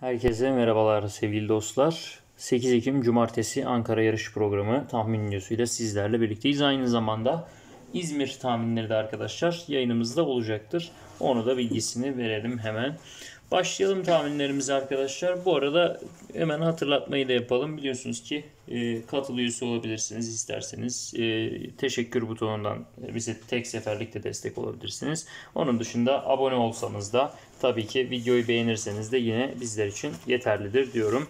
Herkese merhabalar sevgili dostlar. 8 Ekim Cumartesi Ankara Yarış Programı tahmin videosuyla sizlerle birlikteyiz. Aynı zamanda İzmir tahminleri de arkadaşlar yayınımızda olacaktır. Onu da bilgisini verelim hemen. Başlayalım tahminlerimize arkadaşlar. Bu arada hemen hatırlatmayı da yapalım. Biliyorsunuz ki e, katıl üyesi olabilirsiniz isterseniz. E, teşekkür butonundan bize tek seferlikte destek olabilirsiniz. Onun dışında abone olsanız da tabii ki videoyu beğenirseniz de yine bizler için yeterlidir diyorum.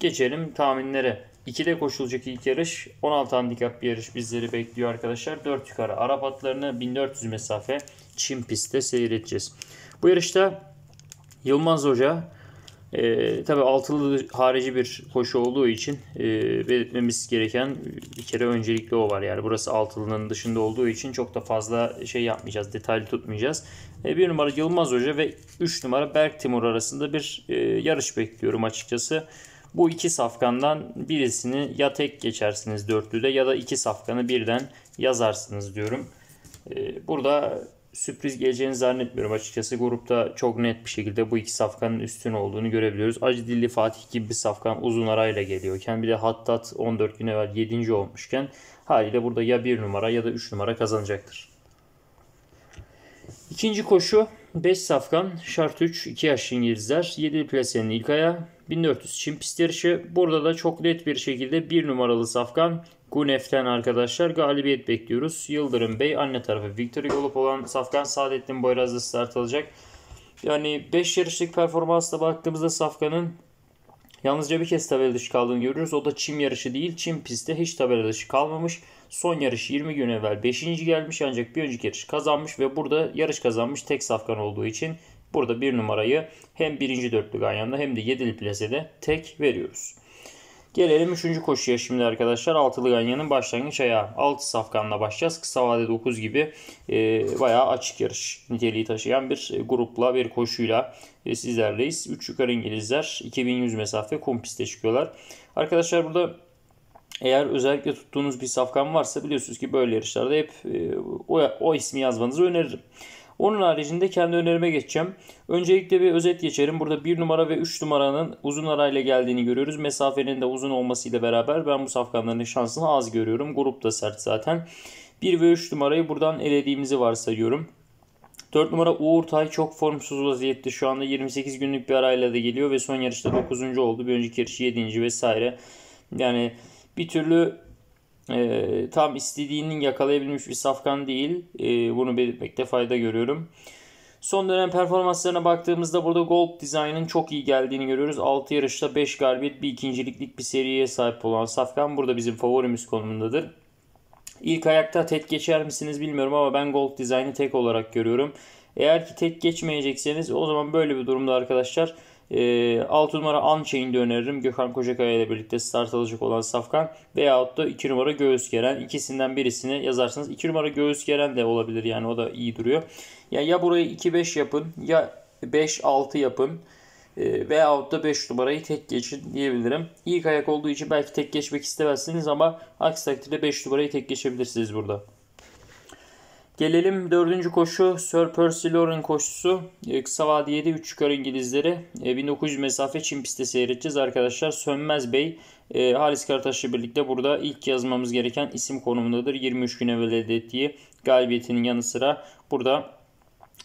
Geçelim tahminlere. 2'de koşulacak ilk yarış 16 handikap bir yarış bizleri bekliyor arkadaşlar. 4 yukarı Arap atlarını 1400 mesafe çim pistte seyredeceğiz. Bu yarışta Yılmaz Hoca e, tabi altılı harici bir koşu olduğu için e, belirtmemiz gereken bir kere öncelikli o var. Yani burası altılının dışında olduğu için çok da fazla şey yapmayacağız, detaylı tutmayacağız. E, bir numara Yılmaz Hoca ve 3 numara Berk Timur arasında bir e, yarış bekliyorum açıkçası. Bu iki safkandan birisini ya tek geçersiniz dörtlüde ya da iki safkanı birden yazarsınız diyorum. E, burada sürpriz geleceğini zannetmiyorum açıkçası. Grupta çok net bir şekilde bu iki safkanın üstün olduğunu görebiliyoruz. Acı Dilli Fatih gibi bir safkan uzun arayla geliyorken bir de Hattat 14 gün evvel 7. olmuşken haliyle burada ya 1 numara ya da 3 numara kazanacaktır. İkinci koşu 5 safkan, şart 3, 2 yaş İngilizler, 7 plasenin ilk ayağı, 1400 çim pist yarışı. Burada da çok net bir şekilde 1 numaralı safkan Gunef'ten arkadaşlar galibiyet bekliyoruz. Yıldırım Bey anne tarafı Victory olup olan Safkan Saadettin Boyraz'da start alacak. Yani 5 yarışlık performansla baktığımızda Safkan'ın yalnızca bir kez tabela dışı kaldığını görüyoruz. O da çim yarışı değil. Çim pistte hiç tabela dışı kalmamış. Son yarış 20 gün evvel 5. gelmiş ancak bir önceki yarış kazanmış ve burada yarış kazanmış tek Safkan olduğu için burada bir numarayı hem birinci dörtlü ganyanda hem de yedili plasede tek veriyoruz. Gelelim 3. koşuya şimdi arkadaşlar. Altılı Ganyan'ın başlangıç ayağı. 6 safkanla başlayacağız. Kısa vade 9 gibi e, bayağı açık yarış niteliği taşıyan bir e, grupla bir koşuyla e, sizlerleyiz. 3 yukarı İngilizler 2100 mesafe kum piste çıkıyorlar. Arkadaşlar burada eğer özellikle tuttuğunuz bir safkan varsa biliyorsunuz ki böyle yarışlarda hep e, o, o ismi yazmanızı öneririm. Onun haricinde kendi önerime geçeceğim. Öncelikle bir özet geçerim. Burada 1 numara ve 3 numaranın uzun arayla geldiğini görüyoruz. Mesafenin de uzun olmasıyla beraber ben bu safkanların şansını az görüyorum. Grup da sert zaten. 1 ve 3 numarayı buradan elediğimizi varsayıyorum. 4 numara Uğur Tay çok formsuz vaziyette. Şu anda 28 günlük bir arayla da geliyor ve son yarışta 9. oldu. Bir önceki yarış 7. vesaire. Yani bir türlü e, tam istediğinin yakalayabilmiş bir safkan değil. E, bunu belirtmekte fayda görüyorum. Son dönem performanslarına baktığımızda burada Gold Design'ın çok iyi geldiğini görüyoruz. 6 yarışta 5 galibiyet bir ikinciliklik bir seriye sahip olan Safkan burada bizim favorimiz konumundadır. İlk ayakta tek geçer misiniz bilmiyorum ama ben Gold Design'ı tek olarak görüyorum. Eğer ki tek geçmeyecekseniz o zaman böyle bir durumda arkadaşlar e, ee, 6 numara Unchained'i öneririm. Gökhan Kocakaya ile birlikte start alacak olan Safkan. Veyahut da 2 numara Göğüs Geren. İkisinden birisini yazarsınız. 2 numara Göğüs Geren de olabilir yani o da iyi duruyor. Ya, ya burayı 2-5 yapın ya 5-6 yapın. E, veyahut da 5 numarayı tek geçin diyebilirim. İlk ayak olduğu için belki tek geçmek istemezsiniz ama aksi takdirde 5 numarayı tek geçebilirsiniz burada. Gelelim dördüncü koşu Sir Percy Lauren koşusu. E, kısa vadiyede 3 yukarı İngilizleri. 1900 e, mesafe çim pistte seyredeceğiz arkadaşlar. Sönmez Bey e, Halis Karataş'la birlikte burada ilk yazmamız gereken isim konumundadır. 23 gün evvel elde ettiği galibiyetinin yanı sıra burada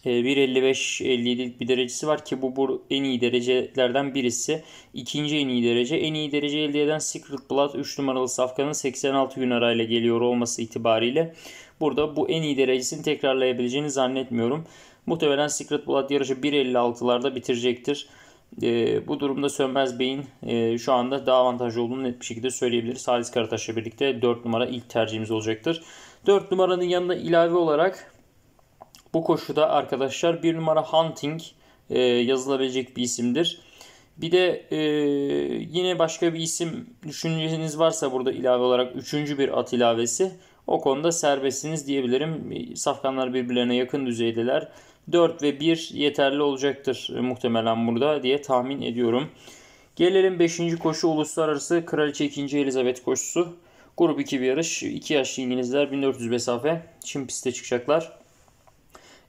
1.55-57'lik bir derecesi var ki bu, bu en iyi derecelerden birisi. İkinci en iyi derece. En iyi derece elde eden Secret Blood 3 numaralı safkanın 86 gün arayla geliyor olması itibariyle Burada bu en iyi derecesini tekrarlayabileceğini zannetmiyorum. Muhtemelen Secret Blood yarışı 1.56'larda bitirecektir. E, bu durumda Sönmez Bey'in e, şu anda daha avantajlı olduğunu net bir şekilde söyleyebiliriz. Halis Karataş'la birlikte 4 numara ilk tercihimiz olacaktır. 4 numaranın yanında ilave olarak bu koşuda arkadaşlar 1 numara Hunting e, yazılabilecek bir isimdir. Bir de e, yine başka bir isim düşünceniz varsa burada ilave olarak üçüncü bir at ilavesi. O konuda serbestsiniz diyebilirim. Safkanlar birbirlerine yakın düzeydeler. 4 ve 1 yeterli olacaktır muhtemelen burada diye tahmin ediyorum. Gelelim 5. koşu uluslararası Kraliçe 2. Elizabeth koşusu. Grup 2 bir yarış. 2 yaşlı İngilizler 1400 mesafe. Çim piste çıkacaklar.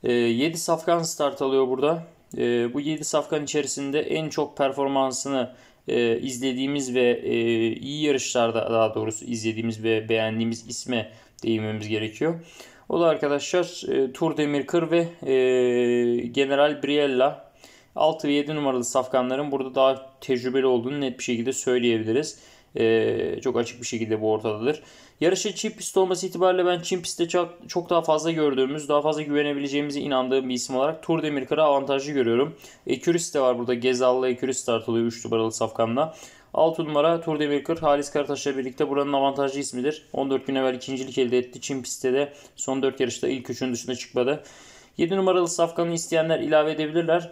7 ee, safkan start alıyor burada. e, bu 7 safkan içerisinde en çok performansını e, izlediğimiz ve e, iyi yarışlarda daha doğrusu izlediğimiz ve beğendiğimiz isme değinmemiz gerekiyor. O da arkadaşlar e, Tour Demirkır ve e, General Briella 6 ve 7 numaralı safkanların burada daha tecrübeli olduğunu net bir şekilde söyleyebiliriz. E, çok açık bir şekilde bu ortadadır. Yarışı çift pist olması itibariyle ben çift pistte çok, çok daha fazla gördüğümüz, daha fazla güvenebileceğimize inandığım bir isim olarak Tour Demirkır'ı avantajlı görüyorum. Ekürüs de var burada. Gezallı Ekürüs startılıyor 3 numaralı safkanla. 6 numara Tour Demirkır Halis Karataş'la birlikte buranın avantajlı ismidir. 14 gün evvel ikincilik elde etti. Çin pistte de son 4 yarışta ilk 3'ün dışına çıkmadı. 7 numaralı safkanı isteyenler ilave edebilirler.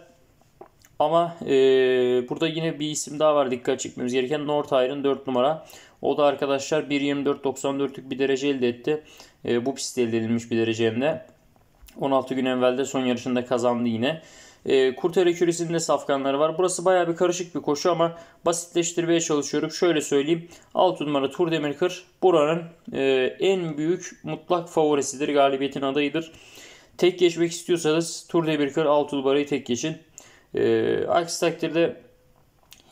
Ama e, burada yine bir isim daha var dikkat çekmemiz gereken. North 4 numara. O da arkadaşlar 1.24.94'lük bir derece elde etti. E, bu pistte elde edilmiş bir derece hem de. 16 gün evvel de son yarışında kazandı yine. E, Kurtere küresinde safkanları var. Burası baya bir karışık bir koşu ama basitleştirmeye çalışıyorum. Şöyle söyleyeyim. 6 numara Tur Demirkır buranın e, en büyük mutlak favorisidir. Galibiyetin adayıdır. Tek geçmek istiyorsanız Tur Demirkır 6 numarayı tek geçin. E, aksi takdirde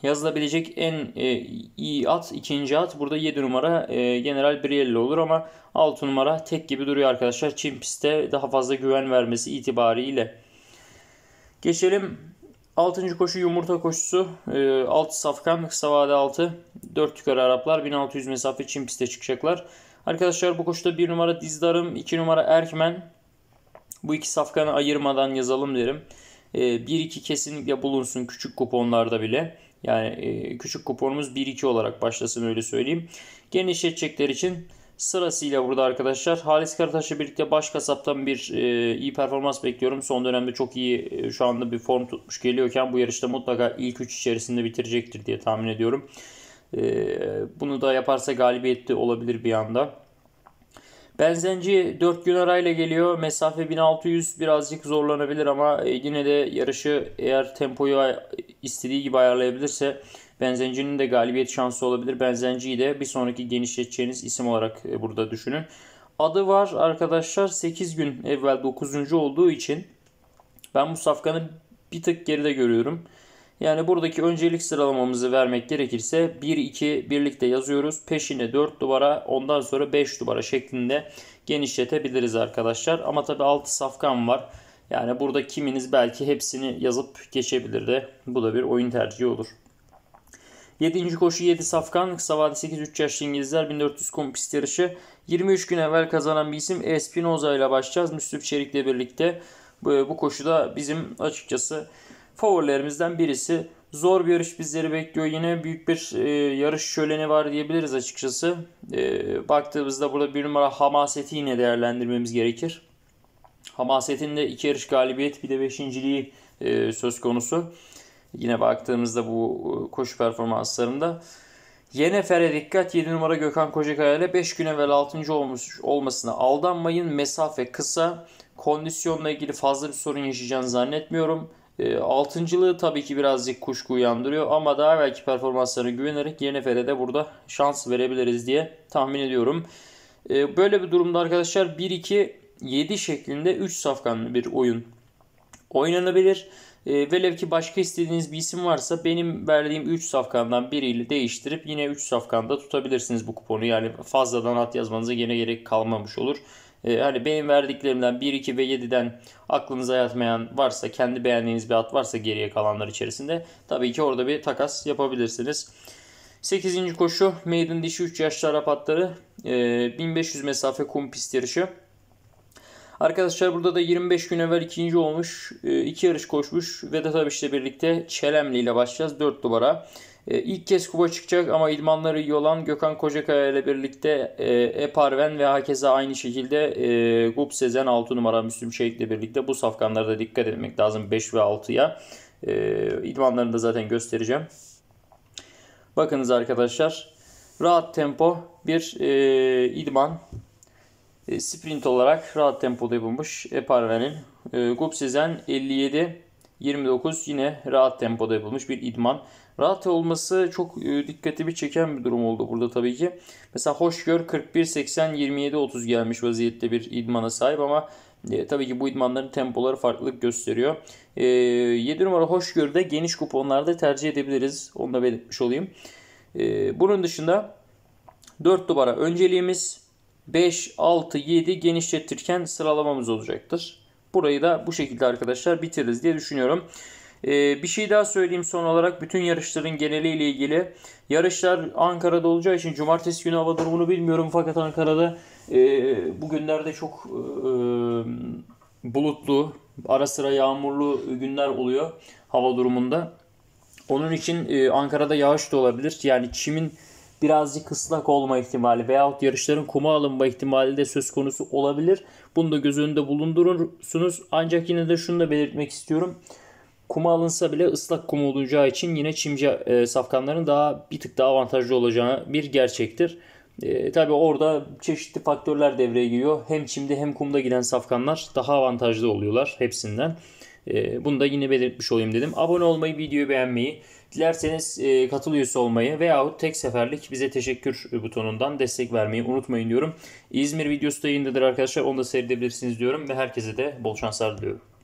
yazılabilecek en e, iyi at ikinci at burada 7 numara e, General Brielle olur ama 6 numara tek gibi duruyor arkadaşlar. Çin pistte daha fazla güven vermesi itibariyle. Geçelim 6. koşu yumurta koşusu. E, 6 safkan kısa vade 6. 4 yukarı Araplar 1600 mesafe Çin pistte çıkacaklar. Arkadaşlar bu koşuda 1 numara Dizdarım 2 numara Erkmen. Bu iki safkanı ayırmadan yazalım derim. 1-2 kesinlikle bulunsun küçük kuponlarda bile. Yani küçük kuponumuz 1-2 olarak başlasın öyle söyleyeyim. Genişletecekler için sırasıyla burada arkadaşlar Halis Karataş'la birlikte baş kasaptan bir iyi performans bekliyorum. Son dönemde çok iyi şu anda bir form tutmuş geliyorken bu yarışta mutlaka ilk 3 içerisinde bitirecektir diye tahmin ediyorum. Bunu da yaparsa galibiyetli olabilir bir anda. Benzenci 4 gün arayla geliyor. Mesafe 1600 birazcık zorlanabilir ama e, yine de yarışı eğer tempoyu istediği gibi ayarlayabilirse Benzenci'nin de galibiyet şansı olabilir. Benzenci'yi de bir sonraki genişleteceğiniz isim olarak e, burada düşünün. Adı var arkadaşlar 8 gün evvel 9. olduğu için ben bu safkanı bir tık geride görüyorum. Yani buradaki öncelik sıralamamızı vermek gerekirse 1-2 birlikte yazıyoruz. Peşine 4 duvara ondan sonra 5 duvara şeklinde genişletebiliriz arkadaşlar. Ama tabi 6 safkan var. Yani burada kiminiz belki hepsini yazıp geçebilir de bu da bir oyun tercihi olur. 7. koşu 7 safkan kısa vade 8-3 yaşlı İngilizler 1400 kum yarışı. 23 gün evvel kazanan bir isim Espinoza ile başlayacağız. Müslüm Çelik'le birlikte bu, bu koşuda bizim açıkçası favorilerimizden birisi. Zor bir yarış bizleri bekliyor. Yine büyük bir e, yarış şöleni var diyebiliriz açıkçası. E, baktığımızda burada bir numara Hamaset'i yine değerlendirmemiz gerekir. Hamaset'in de iki yarış galibiyet bir de beşinciliği e, söz konusu. Yine baktığımızda bu e, koşu performanslarında. Yenefer'e dikkat 7 numara Gökhan Kocakaya ile 5 gün evvel 6. olmuş olmasına aldanmayın. Mesafe kısa. Kondisyonla ilgili fazla bir sorun yaşayacağını zannetmiyorum. E, altıncılığı tabii ki birazcık kuşku uyandırıyor ama daha belki performanslarına güvenerek Yenefer'e de burada şans verebiliriz diye tahmin ediyorum. E, böyle bir durumda arkadaşlar 1-2-7 şeklinde 3 safkanlı bir oyun oynanabilir. E, velev ki başka istediğiniz bir isim varsa benim verdiğim 3 safkandan biriyle değiştirip yine 3 safkanda tutabilirsiniz bu kuponu. Yani fazladan at yazmanıza gene gerek kalmamış olur. Ee, hani benim verdiklerimden 1, 2 ve 7'den aklınıza yatmayan varsa, kendi beğendiğiniz bir at varsa geriye kalanlar içerisinde tabii ki orada bir takas yapabilirsiniz. 8. koşu Maiden dişi 3 yaşlı Arap atları. 1500 mesafe kum pist yarışı. Arkadaşlar burada da 25 gün evvel ikinci olmuş. 2 yarış koşmuş. ve de tabii işte birlikte Çelemli ile başlayacağız. 4 duvara. E, ilk kez kuba çıkacak ama idmanları iyi olan Gökhan Kocakaya ile birlikte e, Eparven ve hakeza aynı şekilde e, Gup Sezen 6 numara Müslüm Şehit ile birlikte bu safkanlarda dikkat etmek lazım 5 ve 6'ya. E, idmanlarını da zaten göstereceğim. Bakınız arkadaşlar rahat tempo bir idman sprint olarak rahat tempoda yapılmış Eparven'in. Gup Sezen 57 29 yine rahat tempoda yapılmış bir idman. Rahat olması çok e, dikkatimi çeken bir durum oldu burada tabii ki. Mesela Hoşgör 41 80 27 30 gelmiş vaziyette bir idmana sahip ama E, tabii ki bu idmanların tempoları farklılık gösteriyor. E, 7 numara hoşgörüde geniş kuponlarda tercih edebiliriz. Onu da belirtmiş olayım. E, bunun dışında 4 numara önceliğimiz 5, 6, 7 genişletirken sıralamamız olacaktır. Burayı da bu şekilde arkadaşlar bitiririz diye düşünüyorum. Ee, bir şey daha söyleyeyim son olarak bütün yarışların geneliyle ilgili. Yarışlar Ankara'da olacağı için cumartesi günü hava durumunu bilmiyorum fakat Ankara'da e, bugünlerde çok e, bulutlu, ara sıra yağmurlu günler oluyor hava durumunda. Onun için e, Ankara'da yağış da olabilir. Yani çimin birazcık ıslak olma ihtimali veyahut yarışların kuma alınma ihtimali de söz konusu olabilir. Bunu da göz önünde bulundurursunuz. Ancak yine de şunu da belirtmek istiyorum. Kuma alınsa bile ıslak kum olacağı için yine çimci e, safkanların daha bir tık daha avantajlı olacağı bir gerçektir. E, Tabi orada çeşitli faktörler devreye giriyor. Hem çimde hem kumda giden safkanlar daha avantajlı oluyorlar hepsinden. E, bunu da yine belirtmiş olayım dedim. Abone olmayı, videoyu beğenmeyi, dilerseniz e, katıl üyesi olmayı veyahut tek seferlik bize teşekkür butonundan destek vermeyi unutmayın diyorum. İzmir videosu da yayındadır arkadaşlar. Onu da seyredebilirsiniz diyorum ve herkese de bol şanslar diliyorum.